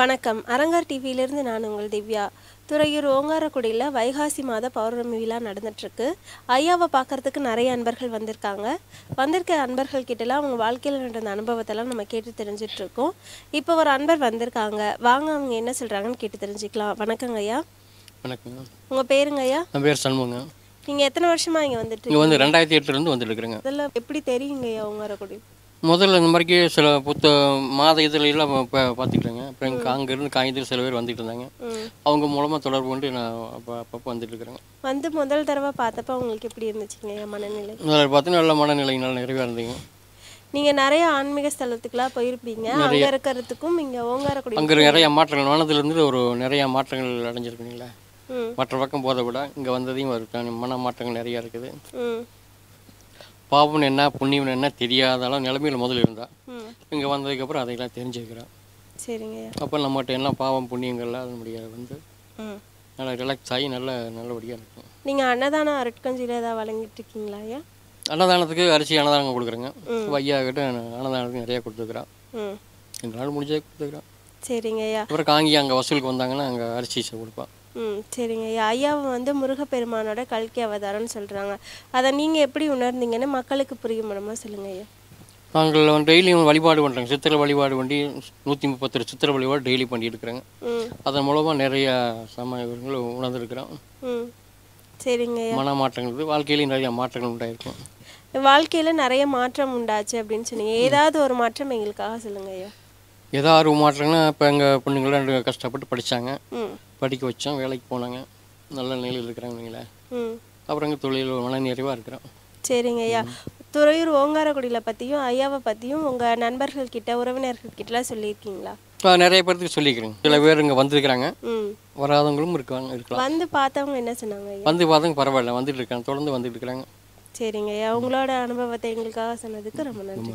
வணக்கம். அரங்கர் டிவியிலிருந்து நான் உங்கள் திவ்யா. துறையூர் ஓங்காரக்குடியில் வைகாசி மாத பௌர்ணமி விழா நடந்துட்டுருக்கு. ஐயாவை பார்க்கறதுக்கு நிறைய அன்பர்கள் வந்திருக்காங்க. வந்திருக்க அன்பர்கள் கிட்டலாம் அவங்க வாழ்க்கையில் நடந்த அனுபவத்தெல்லாம் நம்ம கேட்டு தெரிஞ்சுட்டு இருக்கோம் இப்போ ஒரு அன்பர் வந்திருக்காங்க. வாங்க அவங்க என்ன சொல்கிறாங்கன்னு கேட்டு தெரிஞ்சுக்கலாம். வணக்கங்க ஐயா. வணக்கங்க. உங்கள் பேருங்க ஐயா? என் பேர் சண்முகங்க. நீங்கள் எத்தனை வருஷமா இங்கே வந்துட்டு இங்கே வந்து ரெண்டாயிரத்தி எட்டுலேருந்து வந்துட்டுருக்குறேங்க. முதல்ல எப்படி தெரியுங்க ஐயா ஓங்காரக்குடி? முதல்ல இந்த மாதிரிக்கு சில புத்த மாத இதழெல்லாம் இப்போ பார்த்துக்கிட்டேங்க அப்புறம் இங்கே அங்கேருந்து காய்தல் சில பேர் வந்துட்டு இருந்தாங்க. அவங்க மூலமாக தொடர்பு கொண்டு நான் அப்போ அப்பப்போ வந்துட்டு இருக்கிறேங்க. வந்து முதல் தடவை பார்த்தப்ப உங்களுக்கு எப்படி இருந்துச்சுங்க மனநிலை? அதில் பார்த்து நல்ல மனநிலை நல்ல நிறைவாக இருந்தீங்க. நீங்க நிறைய ஆன்மீக ஸ்தலத்துக்குலாம் போயிருப்பீங்க. அங்க இருக்கிறதுக்கும் இங்க ஓங்காரக்குடி அங்கே நிறைய மாற்றங்கள். மனதிலிருந்து ஒரு நிறைய மாற்றங்கள் அடைஞ்சிருக்குங்களா? மற்ற பக்கம் போதை விட இங்கே வந்ததையும் மன மாற்றங்கள் நிறையா இருக்குது. பாவம் என்ன புண்ணியம் என்ன தெரியாத அளவு நிலைமையில் முதல்ல இருந்தா. இங்கே வந்ததுக்கப்புறம் அதையெல்லாம் தெரிஞ்சுக்கிறேன் சரிங்க. அப்போ நம்மகிட்ட எல்லாம் பாவம் புண்ணியங்கள்லாம் அதனுடைய வந்து நல்லா ரிலாக்ஸ் ஆகி நல்ல நல்லபடியாக இருக்கும். நீங்க அன்னதானம் அருட்கஞ்சில ஏதாவது வழங்கிட்டு இருக்கீங்களா ஐயா? அன்னதானத்துக்கு அரிசி அன்னதானம் கொடுக்குறேங்க. ஐயா கிட்ட அன்னதானத்துக்கு நிறையா கொடுத்துக்கிறோம் ம். எங்களால் முடிஞ்சே கொடுத்துக்கிறோம் சரிங்க ஐயா. அப்புறம் காங்கி அங்கே வசூலுக்கு வந்தாங்கன்னா அங்கே அரிசி கொடுப்போம் ம் சரிங்க ஐயா. ஐயாவை வந்து முருகப்பெருமானோட கல்கி அவதாரம்னு சொல்றாங்க. அதை நீங்க எப்படி உணர்ந்தீங்கன்னு மக்களுக்கு புரியும் மூலமா சொல்லுங்க ஐயா. நாங்கள் டெய்லியும் வழிபாடு பண்ணுறோங்க சித்திரை வழிபாடு பண்ணி நூற்றி முப்பத்தெட்டு சித்திரை வழிபாடு டெய்லி பண்ணிட்டு இருக்கிறேங்க. அதன் மூலமாக நிறைய சமயங்கள் உணர்ந்துருக்கிறோம். ம் சரிங்க ஐயா. மன மாற்றங்கள் வாழ்க்கையிலையும் நிறைய மாற்றங்கள் உண்டாயிருக்கும் வாழ்க்கையில நிறைய மாற்றம் உண்டாச்சு அப்படின்னு சொன்னீங்க. ஏதாவது ஒரு மாற்றம் எங்களுக்காக சொல்லுங்க ஐயா. ஏதாவது ஒரு மாற்றம்னா இப்போ எங்கள் பொண்ணுங்களாம் கஷ்டப்பட்டு படித்தாங்க படிக்க வச்சோம் வேலைக்கு போனாங்க. நல்ல நிலையில் இருக்கிறாங்க நீங்களே ம். அப்புறம் இங்கே தொழில் மன நிறைவாக இருக்கிறோம். சரிங்க ஐயா. துறையூர் ஓங்காரக்குடியில பத்தியும் ஐயாவை பத்தியும் உங்க நண்பர்கள் கிட்ட உறவினர்கள் கிட்டலாம் சொல்லியிருக்கீங்களா? நிறைய பேர்த்துக்கு சொல்லிக்கிறேங்க சில பேர் இங்கே வந்திருக்கிறாங்க. வராதவங்களும் இருக்காங்க இருக்கலாம். வந்து பார்த்தவங்க என்ன சொன்னாங்க வந்து பார்த்தவங்க பரவாயில்ல வந்துட்டு இருக்காங்க. தொடர்ந்து வந்துட்டு இருக்கிறாங்க. சரிங்க ஐயா. உங்களோட அனுபவத்தை எங்களுக்காக சொன்னதுக்கு ரொம்ப நன்றி.